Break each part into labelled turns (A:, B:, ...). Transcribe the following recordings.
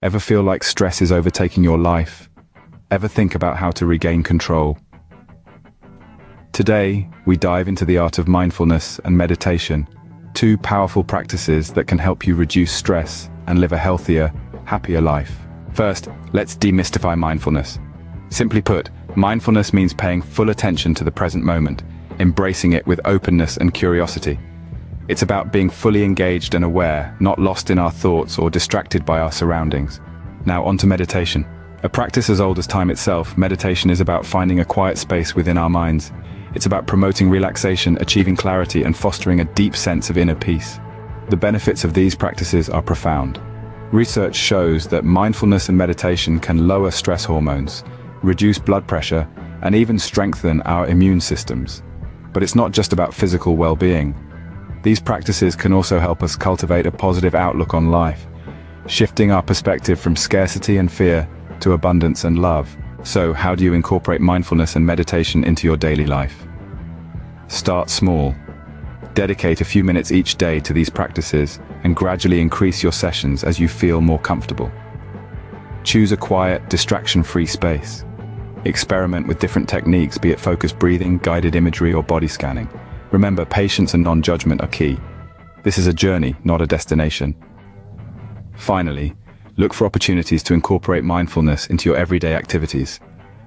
A: Ever feel like stress is overtaking your life? Ever think about how to regain control? Today, we dive into the art of mindfulness and meditation, two powerful practices that can help you reduce stress and live a healthier, happier life. First, let's demystify mindfulness. Simply put, mindfulness means paying full attention to the present moment, embracing it with openness and curiosity. It's about being fully engaged and aware, not lost in our thoughts or distracted by our surroundings. Now on to meditation. A practice as old as time itself, meditation is about finding a quiet space within our minds. It's about promoting relaxation, achieving clarity, and fostering a deep sense of inner peace. The benefits of these practices are profound. Research shows that mindfulness and meditation can lower stress hormones, reduce blood pressure, and even strengthen our immune systems. But it's not just about physical well-being. These practices can also help us cultivate a positive outlook on life, shifting our perspective from scarcity and fear to abundance and love. So, how do you incorporate mindfulness and meditation into your daily life? Start small. Dedicate a few minutes each day to these practices and gradually increase your sessions as you feel more comfortable. Choose a quiet, distraction-free space. Experiment with different techniques, be it focused breathing, guided imagery, or body scanning. Remember, patience and non-judgment are key. This is a journey, not a destination. Finally, look for opportunities to incorporate mindfulness into your everyday activities.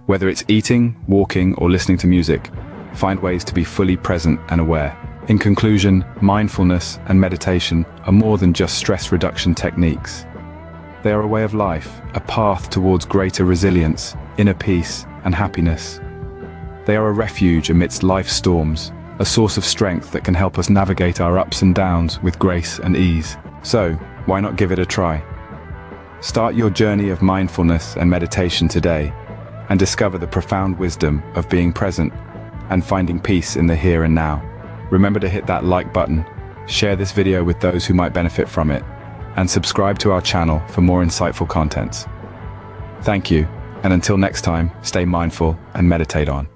A: Whether it's eating, walking, or listening to music, find ways to be fully present and aware. In conclusion, mindfulness and meditation are more than just stress reduction techniques. They are a way of life, a path towards greater resilience, inner peace, and happiness. They are a refuge amidst life's storms, a source of strength that can help us navigate our ups and downs with grace and ease. So, why not give it a try? Start your journey of mindfulness and meditation today and discover the profound wisdom of being present and finding peace in the here and now. Remember to hit that like button, share this video with those who might benefit from it, and subscribe to our channel for more insightful contents. Thank you, and until next time, stay mindful and meditate on.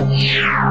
A: 了。